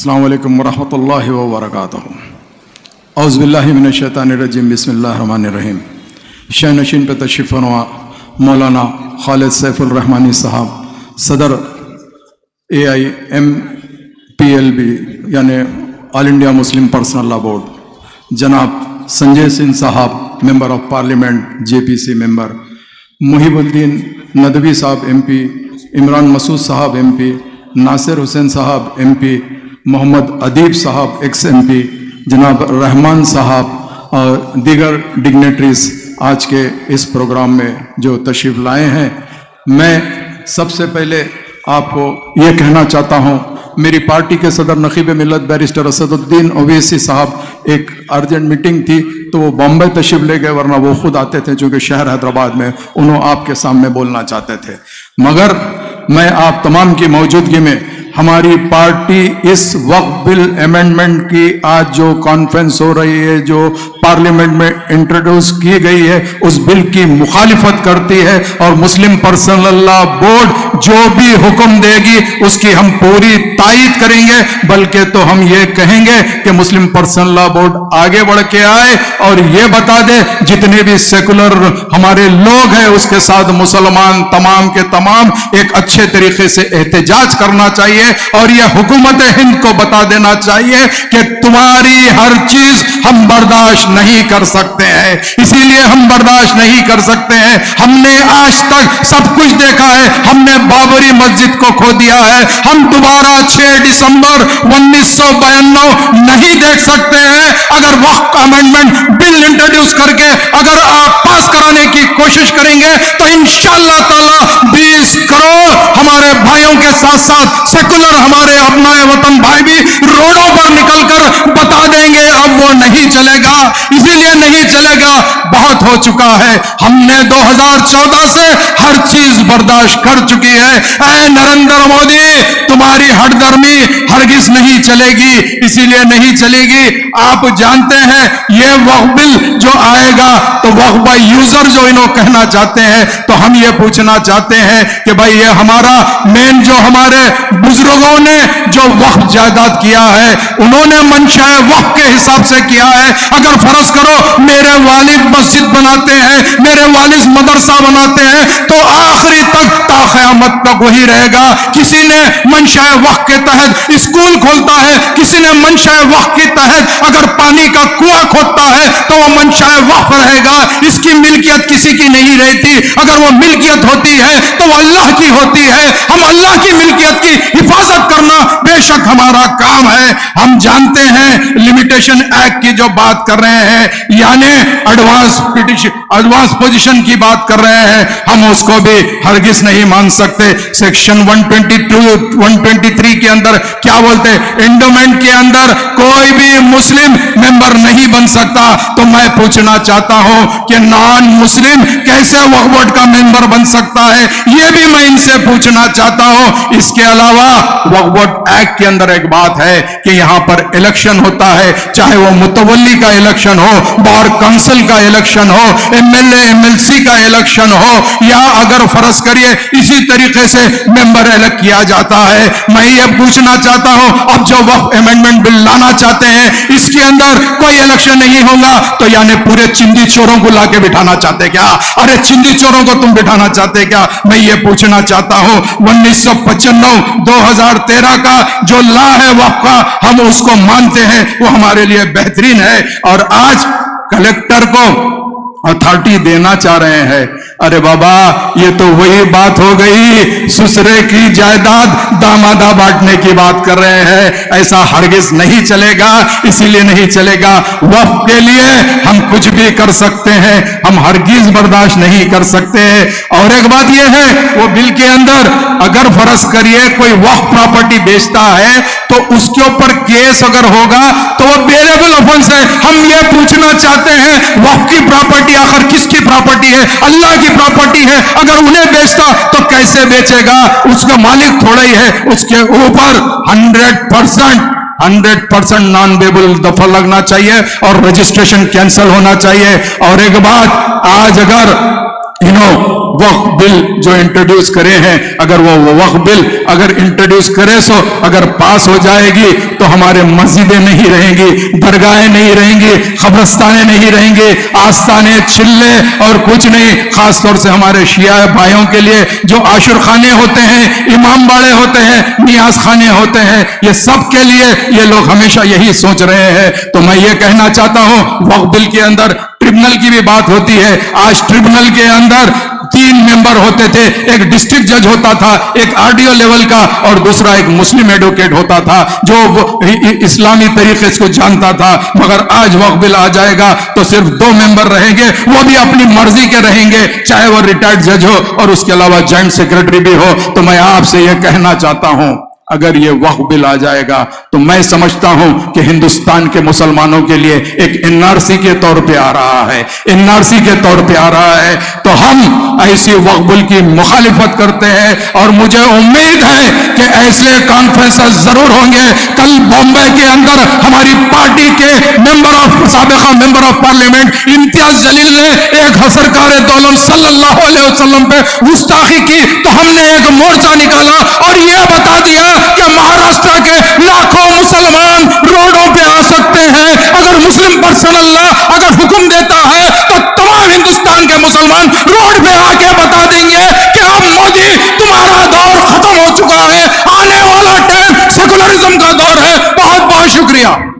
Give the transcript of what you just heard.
अल्लाम वरहमल वर्क अज़बिल्लिनशैतानरजीम बसमीम शह नशीन पर तशरीफ़ फरमा मौलाना खालिद सैफ़ुलरहमानी साहब सदर A I M P L B यानि all India Muslim personal law board जनाब संजय सिंह साहब member of parliament J P C member Muhibuddin Nadvi साहब एम पी इमरान मसूद साहब एम पी नासिर हुसैन साहब एम पी मोहम्मद अदीब साहब एक्स एम पी जनाब रहमान साहब और दीगर डिग्नेटरीज आज के इस प्रोग्राम में जो तशरीफ़ लाए हैं। मैं सबसे पहले आपको ये कहना चाहता हूँ, मेरी पार्टी के सदर नकीब मिलत बैरिस्टर असदुद्दीन ओवैसी साहब, एक अर्जेंट मीटिंग थी तो वो बॉम्बे तशरीफ़ ले गए, वरना वो खुद आते थे, चूँकि शहर हैदराबाद में, उन्होंने आपके सामने बोलना चाहते थे। मगर मैं आप तमाम की मौजूदगी में हमारी पार्टी इस वक्त बिल अमेंडमेंट की आज जो कॉन्फ्रेंस हो रही है, जो पार्लियामेंट में इंट्रोड्यूस की गई है, उस बिल की मुखालिफत करती है और मुस्लिम पर्सनल लॉ बोर्ड जो भी हुक्म देगी, उसकी हम पूरी तायद करेंगे। बल्कि तो हम ये कहेंगे कि मुस्लिम पर्सनल लॉ बोर्ड आगे बढ़ के आए और ये बता दे, जितने भी सेकुलर हमारे लोग हैं, उसके साथ मुसलमान तमाम के तमाम एक अच्छे तरीके से एहतजाज करना चाहिए। चाहिए और यह हुकूमत हिंद को बता देना चाहिए कि तुम्हारी हर चीज़ हम बर्दाश्त नहीं कर सकते हैं। इसीलिए हम बर्दाश्त नहीं कर सकते हैं। हमने आज तक सब कुछ देखा है। हमने बाबरी मस्जिद को खो दिया है। हम दोबारा 6 दिसंबर उन्नीस नहीं देख सकते हैं। अगर वक्त अमेंडमेंट बिल इंट्रोड्यूस करके अगर आप की कोशिश करेंगे तो इंशाला ताला 20 करोड़ हमारे भाइयों के साथ साथ सेकुलर हमारे अपनाए वतन भाई भी रोडों पर निकलकर बता वो नहीं चलेगा, इसीलिए नहीं चलेगा। बहुत हो चुका है। हमने 2014 से हर चीज़ बर्दाश्त कर चुकी है। ऐ नरेंद्र मोदी, तुम्हारी हटदर्मी हरगिज नहीं चलेगी, इसीलिए नहीं चलेगी। आप जानते हैं, ये वह बिल जो आएगा तो वह बाई यूज़र जो इन्हों कहना चाहते हैं तो हम ये पूछना चाहते हैं कि भाई ये हमारा मेन जो हमारे बुज़ुर्गों ने जो वक्त जायदाद किया है, उन्होंने मंशा वक्त के हिसाब से किया है, अगर फ़र्ज़ करो, मेरे वालिद मस्जिद बनाते हैं, मेरे वालिद मदरसा बनाते हैं तो आखिरी तक ताकयामत तक वही रहेगा। किसी ने मंशा वक्त के तहत स्कूल खोलता है, किसी ने मंशा वक्त के तहत अगर पानी का कुआँ खोदता है तो वो मंशा वक्त रहेगा। इसकी मिल्कियत किसी की नहीं रहती। अगर वो मिल्कियत होती है तो वो अल्लाह की होती है। हम अल्लाह की मिल्कियत की हिफाजत करना बेशक हमारा काम है। हम जानते हैं लिमिटेशन एक्ट की जो बात कर रहे हैं, यानी एडवांस एडवांस पोजिशन की बात कर रहे हैं। हम उसको भी हरगिज नहीं मान सकते सेक्शन 122 123 के अंदर क्या बोलते हैं? इंडोमेंट के अंदर कोई भी मुस्लिम मेंबर नहीं बन सकता। तो मैं पूछना चाहता हूँ कि नॉन मुस्लिम कैसे वक्फ का मेंबर बन सकता है? यह भी मैं इनसे पूछना चाहता हूँ। इसके अलावा वक्फ एक्ट के अंदर एक बात है कि यहाँ पर इलेक्शन होता है, चाहे वो मुतवली का इलेक्शन हो, बार काउंसिल का इलेक्शन हो, एमएलए, एमएलसी का इलेक्शन हो, या अगर फ़र्ज़ करिए इसी तरीके से मेंबर इलेक्ट किया जाता है। मैं ये पूछना चाहता हूँ, अब जो वक्त अमेंडमेंट बिल लाना चाहते हैं, इसके अंदर कोई इलेक्शन नहीं होगा तो यानी पूरे चिंदी चोरों को लाके बिठाना चाहते क्या? अरे चिंदी चोरों को तुम बिठाना चाहते क्या? मैं ये पूछना चाहता हूँ, उन्नीस सौ का जो ला है वक्का हम उसको मानते हैं, वो हमारे लिए बेहतरीन है। और आज कलेक्टर को अथॉरिटी देना चाह रहे हैं। अरे बाबा, ये तो वही बात हो गई। सुसरे की जायदाद दामादा बांटने की बात कर रहे हैं। ऐसा हरगिज नहीं चलेगा, इसीलिए नहीं चलेगा। वफ के लिए हम कुछ भी कर सकते हैं। हम हर हरगिज बर्दाश्त नहीं कर सकते। और एक बात यह है, वो बिल के अंदर अगर फ़र्ज़ करिए कोई वफ प्रॉपर्टी बेचता है तो उसके ऊपर केस अगर होगा तो वह बेरेबल ऑफेंस है। हम ये पूछना चाहते हैं वफ की प्रॉपर्टी आखिर किसकी प्रॉपर्टी है? अल्लाह की प्रॉपर्टी है। अगर उन्हें बेचता तो कैसे बेचेगा? उसका मालिक थोड़ा ही है, उसके ऊपर hundred percent hundred percent non bailable दफ़ा लगना चाहिए और रजिस्ट्रेशन कैंसिल होना चाहिए। और एक बात, आज अगर यू नो वक्फ बिल जो इंट्रोड्यूस करे हैं, अगर वो वक्फ बिल अगर इंट्रोड्यूस करे, सो अगर पास हो जाएगी तो हमारे मस्जिदें नहीं रहेंगी, दरगाहें नहीं रहेंगी, खबरस्तानें नहीं रहेंगी, आस्थाने चिल्ले और कुछ नहीं। खासतौर से हमारे शिया भाइयों के लिए जो आशुर खाने होते हैं, इमाम बाड़े होते हैं, नियाज खाने होते हैं, ये सब के लिए ये लोग हमेशा यही सोच रहे हैं। तो मैं ये कहना चाहता हूँ, वक्फ बिल के अंदर ट्रिब्यूनल की भी बात होती है। आज ट्रिब्यूनल के अंदर तीन मेंबर होते थे। एक डिस्ट्रिक्ट जज होता था, एक आरडीओ लेवल का, और दूसरा एक मुस्लिम एडवोकेट होता था, जो इस्लामी तरीके से जानता था। मगर आज वक्त बिल आ जाएगा तो सिर्फ़ दो मेंबर रहेंगे, वो भी अपनी मर्ज़ी के रहेंगे, चाहे वो रिटायर्ड जज हो, और उसके अलावा ज्वाइंट सेक्रेटरी भी हो। तो मैं आपसे यह कहना चाहता हूँ अगर ये वह बिल आ जाएगा तो मैं समझता हूँ कि हिंदुस्तान के मुसलमानों के लिए एक एनआरसी के तौर पे आ रहा है। एनआरसी के तौर पे आ रहा है। तो हम ऐसी वक्फ बिल की मुखालिफत करते हैं और मुझे उम्मीद है कि ऐसे कॉन्फ्रेंस ज़रूर होंगे। कल बॉम्बे के अंदर हमारी पार्टी के मेंबर ऑफ़ सबका member of parliament Imtiaz Jaleel ने एक हसरकार दौलम सल्लल्लाहु पे गुस्ताखी की। तो हमने एक मोर्चा निकाला और यह बता दिया कि महाराष्ट्र के लाखों मुसलमान रोडों पे आ सकते हैं। अगर मुस्लिम पर्सन अल्लाह अगर हुक्म देता है तो तमाम हिंदुस्तान के मुसलमान रोड पे आके बता देंगे कि अब मोदी, तुम्हारा दौर खत्म हो चुका है। आने वाला टाइम सेकुलरिज्म का दौर है। बहुत बहुत शुक्रिया।